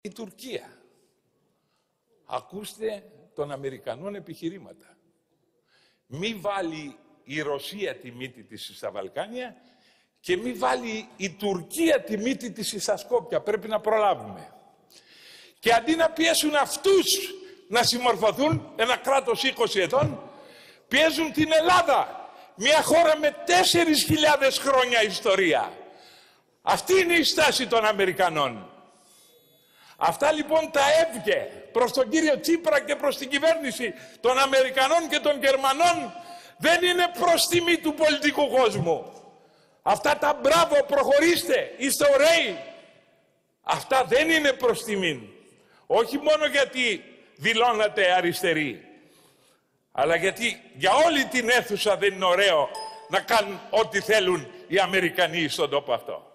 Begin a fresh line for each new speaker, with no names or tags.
η Τουρκία. Ακούστε των Αμερικανών επιχειρήματα. Μη βάλει η Ρωσία τη μύτη της στα Βαλκάνια και μη βάλει η Τουρκία τη μύτη της στα Σκόπια. Πρέπει να προλάβουμε. Και αντί να πιέσουν αυτούς να συμμορφωθούν, ένα κράτος 20 ετών, πιέζουν την Ελλάδα. Μια χώρα με 4.000 χρόνια ιστορία. Αυτή είναι η στάση των Αμερικανών. Αυτά λοιπόν τα έβγε προς τον κύριο Τσίπρα και προς την κυβέρνηση των Αμερικανών και των Γερμανών δεν είναι προς τιμή του πολιτικού κόσμου. Αυτά τα μπράβο προχωρήστε, είστε ωραίοι. Αυτά δεν είναι προς τιμή. Όχι μόνο γιατί δηλώνατε αριστεροί, αλλά γιατί για όλη την αίθουσα δεν είναι ωραίο να κάνουν ό,τι θέλουν οι Αμερικανοί στον τόπο αυτό.